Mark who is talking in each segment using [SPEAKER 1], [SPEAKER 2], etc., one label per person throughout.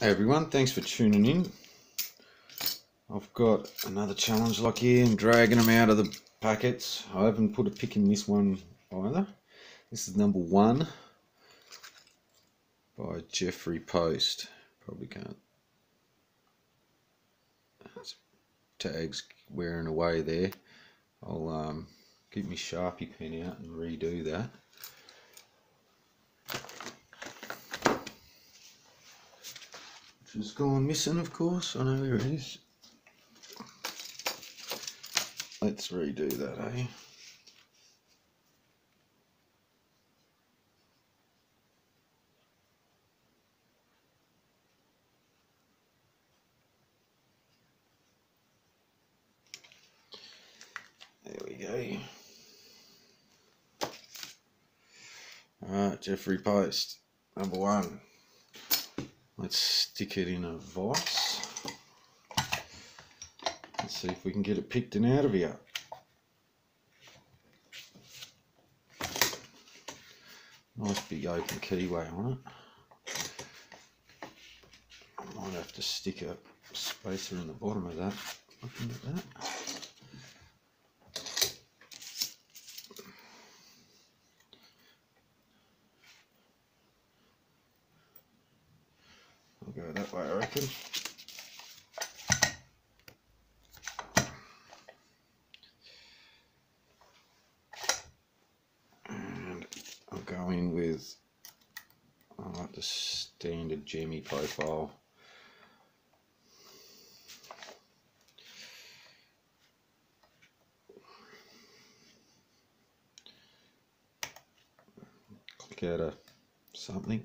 [SPEAKER 1] Hey everyone, thanks for tuning in. I've got another challenge lock here. I'm dragging them out of the packets. I haven't put a pick in this one either. This is number one by Jeffrey Post. Probably can't. Tags wearing away there. I'll um, keep my Sharpie pen out and redo that. Has gone missing, of course. I know where it is. Let's redo that, eh? There we go. Alright, Jeffrey Post, number one. Let's stick it in a vise. Let's see if we can get it picked and out of here. Nice big open keyway on it. I might have to stick a spacer in the bottom of that. Looking at that. That way, I reckon. And I'll go in with I like the standard Jimmy profile. Click out a something.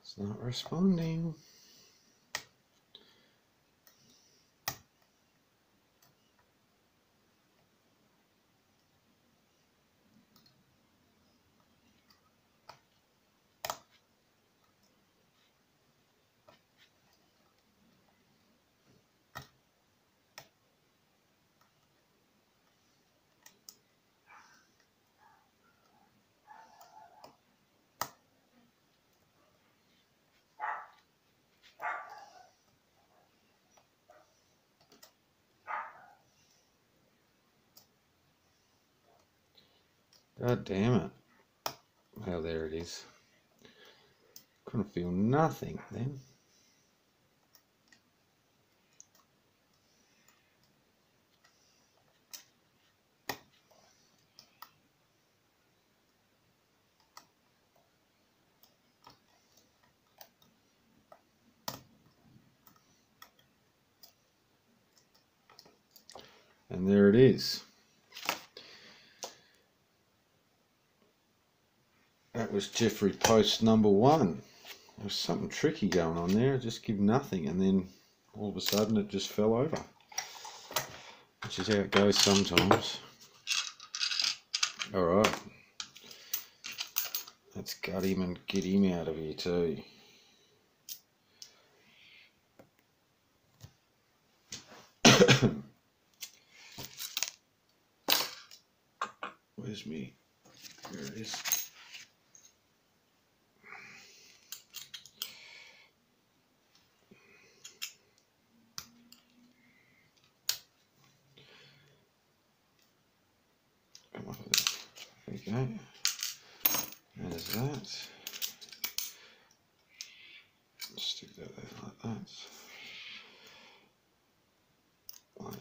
[SPEAKER 1] It's not responding. God damn it. Well, there it is. Couldn't feel nothing then. And there it is. was Jeffrey Post number one. There's something tricky going on there. Just give nothing, and then all of a sudden it just fell over, which is how it goes sometimes. All right, let's gut him and get him out of here too. Where's me? There it is. Go. There's that. Stick that there like that.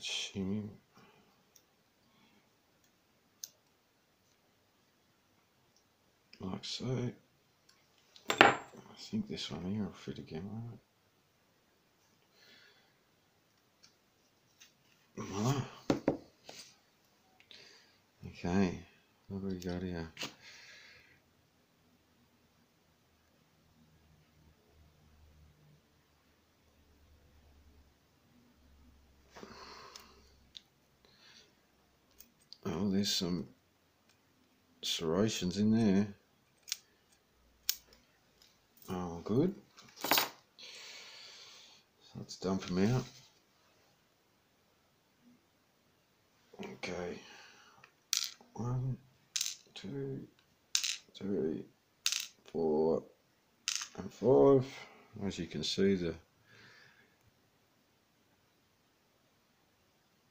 [SPEAKER 1] Shimmy. Like so. I think this one here will fit again, won't? Voila. Okay, Oh, there's some serrations in there. Oh, good. So let's dump them out. Okay. One, two, three, four, and five. As you can see, the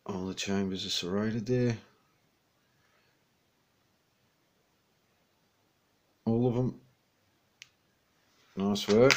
[SPEAKER 1] all the chambers are serrated there. all of them. Nice work.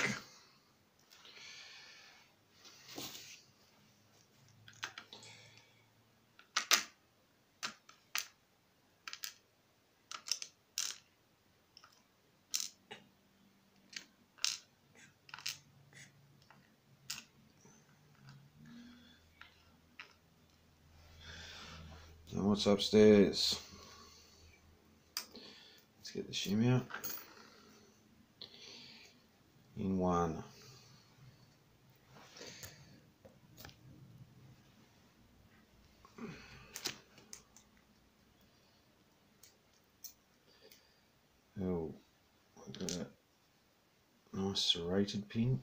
[SPEAKER 1] What's upstairs? Let's get the shim out. In one. Oh, look at that. Nice serrated pin.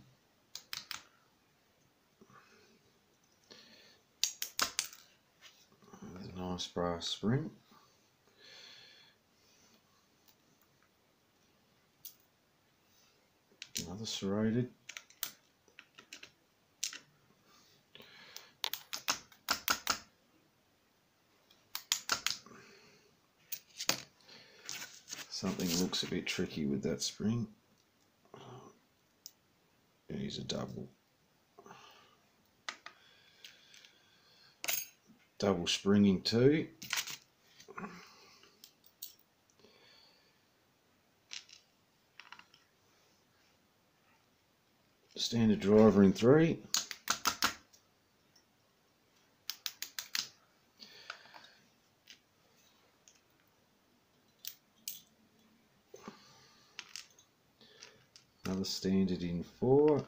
[SPEAKER 1] With a nice brass spring. Another serrated. Something looks a bit tricky with that spring. Use a double. Double springing too. Standard driver in three. Another standard in four.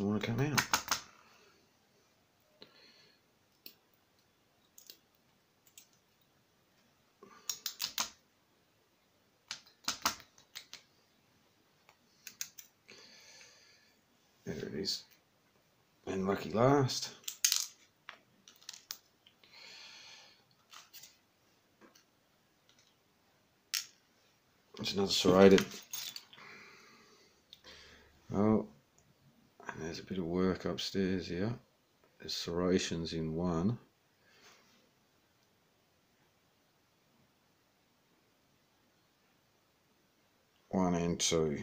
[SPEAKER 1] Doesn't want to come out. There it is. And lucky last. It's another serrated. Oh, and there's a bit of work upstairs here. There's serrations in one. One and two.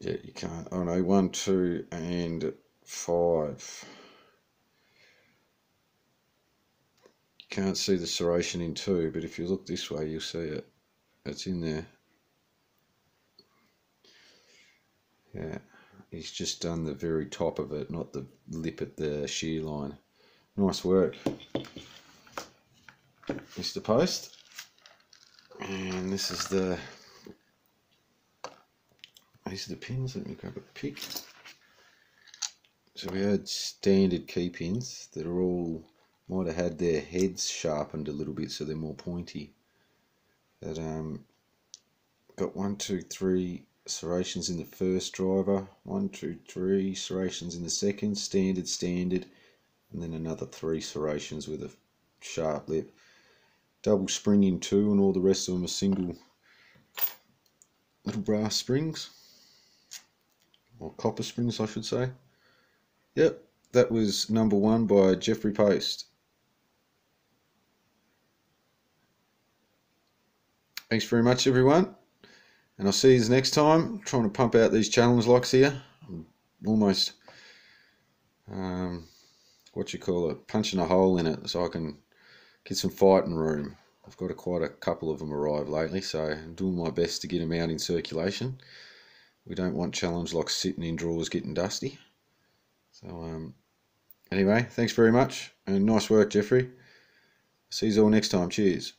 [SPEAKER 1] Yeah, you can't. Oh no, one, two, and five. You can't see the serration in two, but if you look this way, you'll see it. It's in there. Yeah, he's just done the very top of it, not the lip at the shear line. Nice work, Mr. Post. And this is the, these are the pins, let me grab a pick. So we had standard key pins that are all, might have had their heads sharpened a little bit so they're more pointy. That um, got one, two, three, serrations in the first driver, one, two, three serrations in the second, standard, standard, and then another three serrations with a sharp lip. Double spring in two, and all the rest of them are single little brass springs, or copper springs, I should say. Yep, that was number one by Jeffrey Post. Thanks very much, everyone. And I'll see you next time. I'm trying to pump out these challenge locks here. I'm almost, um, what you call it, punching a hole in it so I can get some fighting room. I've got a, quite a couple of them arrive lately, so I'm doing my best to get them out in circulation. We don't want challenge locks sitting in drawers getting dusty. So, um, anyway, thanks very much, and nice work, Jeffrey. See you all next time. Cheers.